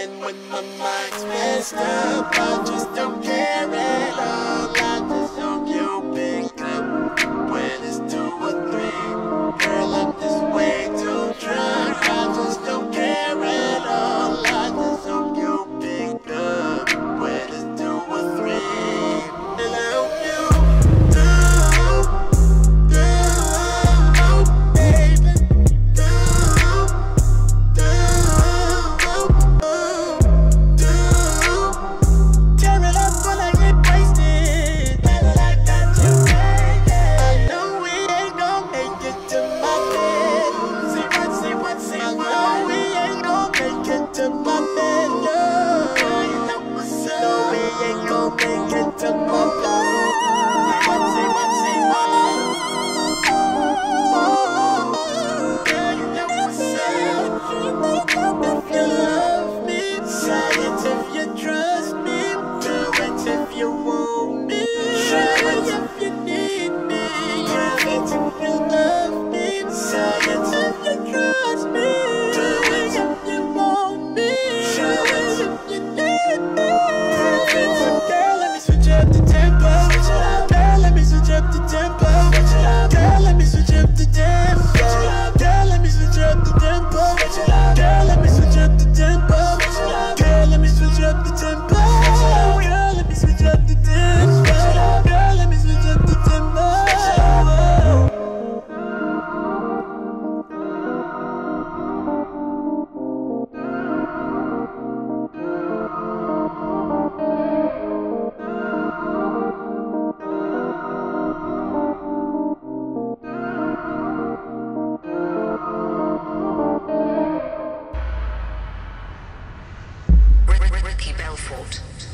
And when my mind's messed up, I just don't care. Key Belfort.